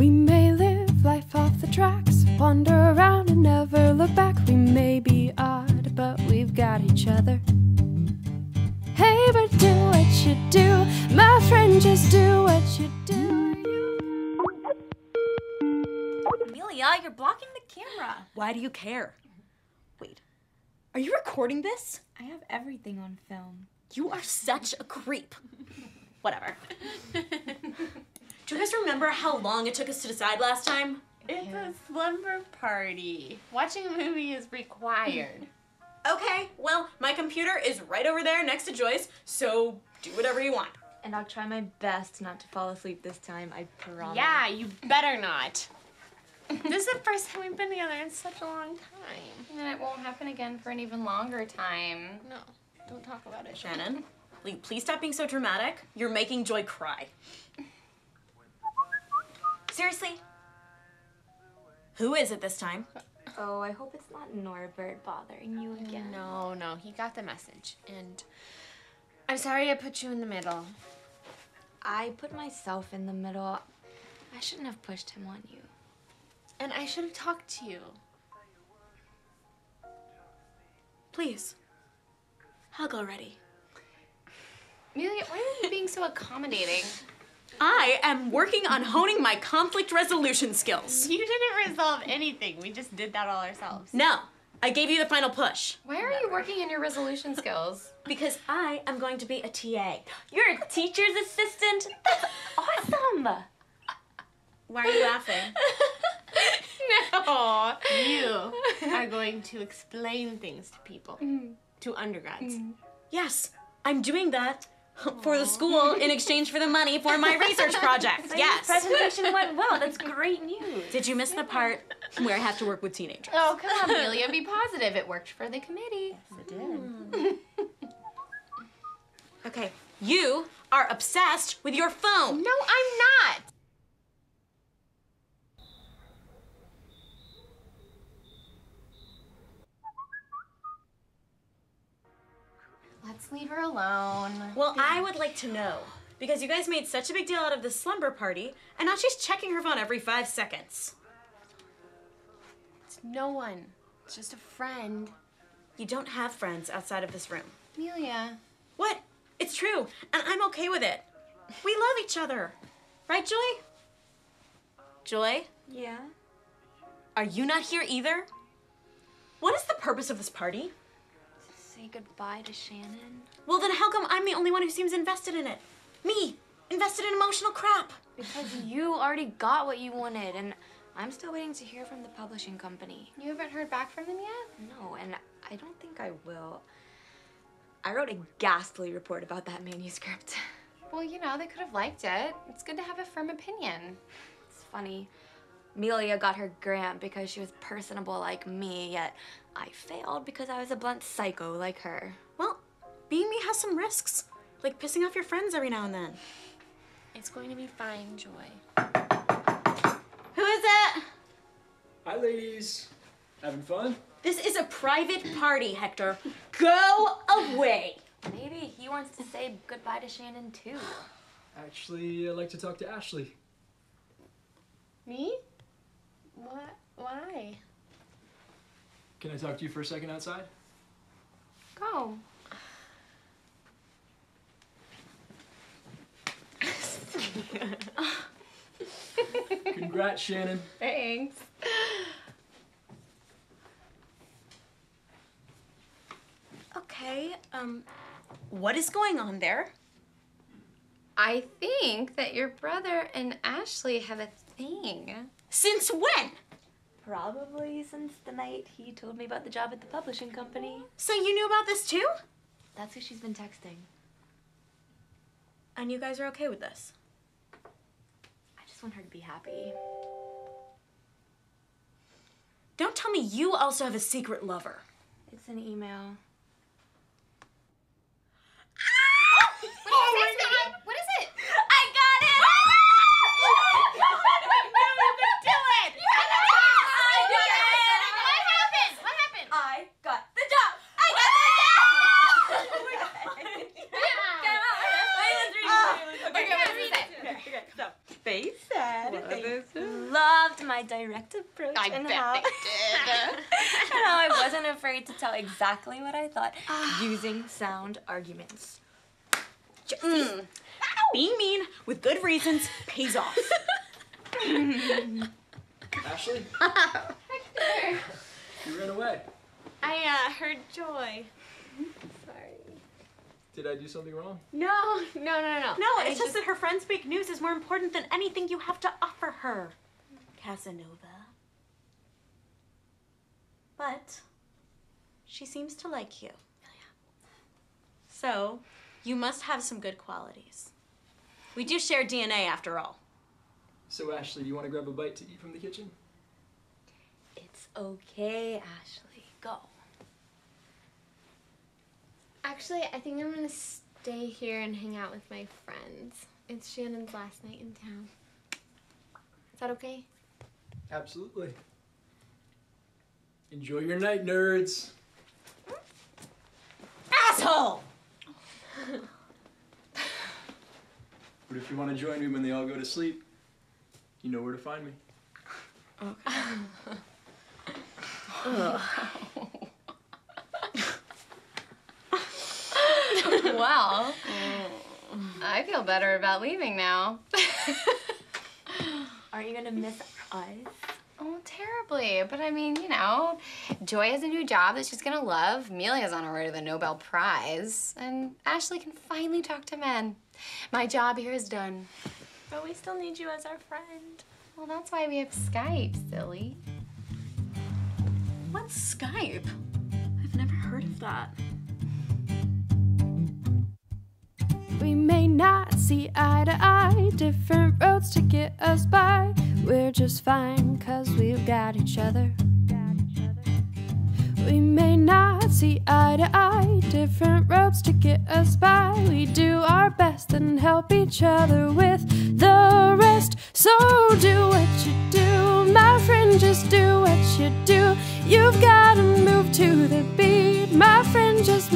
We may live life off the tracks, wander around and never look back. We may be odd, but we've got each other. Hey, but do what you do, my friend, just do what you do. Amelia, you're blocking the camera. Why do you care? Wait, are you recording this? I have everything on film. You are such a creep. Whatever. Do you guys remember how long it took us to decide last time? It's a slumber party. Watching a movie is required. Okay, well, my computer is right over there next to Joy's, so do whatever you want. And I'll try my best not to fall asleep this time, I promise. yeah, you better not. this is the first time we've been together in such a long time. And it won't happen again for an even longer time. No, don't talk about it. Shannon, will you please stop being so dramatic? You're making Joy cry. Seriously? Who is it this time? Oh, I hope it's not Norbert bothering you again. No, no, he got the message. And I'm sorry I put you in the middle. I put myself in the middle. I shouldn't have pushed him on you. And I should have talked to you. Please. Hug already. Amelia, why are you being so accommodating? I am working on honing my conflict resolution skills. You didn't resolve anything. We just did that all ourselves. No, I gave you the final push. Why are you working on your resolution skills? Because I am going to be a TA. You're a teacher's assistant? That's awesome! Why are you laughing? No. You are going to explain things to people, mm. to undergrads. Mm. Yes, I'm doing that for the school in exchange for the money for my research project. Yes. Presentation went well. That's great news. Did you miss the part where I have to work with teenagers? Oh, come on, Amelia, be positive. It worked for the committee. Yes, it did. okay, you are obsessed with your phone. No, I'm not. Let's leave her alone. Well, I would like to know because you guys made such a big deal out of the slumber party, and now she's checking her phone every five seconds. It's no one. It's just a friend. You don't have friends outside of this room. Amelia. What? It's true, and I'm okay with it. We love each other. Right, Joy? Joy, Yeah? are you not here either? What is the purpose of this party? Say goodbye to Shannon. Well, then how come I'm the only one who seems invested in it? Me, invested in emotional crap. Because you already got what you wanted, and I'm still waiting to hear from the publishing company. You haven't heard back from them yet? No, and I don't think I will. I wrote a ghastly report about that manuscript. Well, you know, they could have liked it. It's good to have a firm opinion. It's funny. Melia got her grant because she was personable like me, yet I failed because I was a blunt psycho like her. Well, being me has some risks, like pissing off your friends every now and then. It's going to be fine, Joy. Who is it? Hi, ladies. Having fun? This is a private party, Hector. Go away. Maybe he wants to say goodbye to Shannon too. Actually, I'd like to talk to Ashley. Me? What? Why? Can I talk to you for a second outside? Go. Congrats, Shannon. Thanks. Okay, um, what is going on there? I think that your brother and Ashley have a thing. Since when? Probably since the night he told me about the job at the publishing company. So you knew about this too? That's who she's been texting. And you guys are okay with this? I just want her to be happy. Don't tell me you also have a secret lover. It's an email. What is it? What is it? I got it! What happened? What happened? I got the job! I got the job! Okay, what does it say? Okay, so, face sad. loved my direct approach I and bet how, they did. and how I wasn't afraid to tell exactly what I thought using sound arguments. Being mean with good reasons pays off. Ashley? Hector! You ran away. I uh, heard Joy. Sorry. Did I do something wrong? No, no, no, no. No, I it's just that her friend's fake news is more important than anything you have to offer her, Casanova. But she seems to like you. Oh, so you must have some good qualities. We do share DNA after all. So, Ashley, do you want to grab a bite to eat from the kitchen? It's okay, Ashley. Go. Actually, I think I'm gonna stay here and hang out with my friends. It's Shannon's last night in town. Is that okay? Absolutely. Enjoy your night, nerds. Asshole! But if you want to join me when they all go to sleep, you know where to find me. well, I feel better about leaving now. Are you gonna miss us? Oh, terribly. But I mean, you know, Joy has a new job that she's gonna love. Amelia's on her way to the Nobel Prize. And Ashley can finally talk to men. My job here is done. But we still need you as our friend. Well, that's why we have Skype, silly. What's Skype? I've never heard of that. We may not see eye to eye, different roads to get us by. We're just fine, cause we've got each other. We may not see eye to eye, different roads to get us by. We do our best and help each other with the rest. So do what you do, my friend, just do what you do. You've gotta move to the beat, my friend, just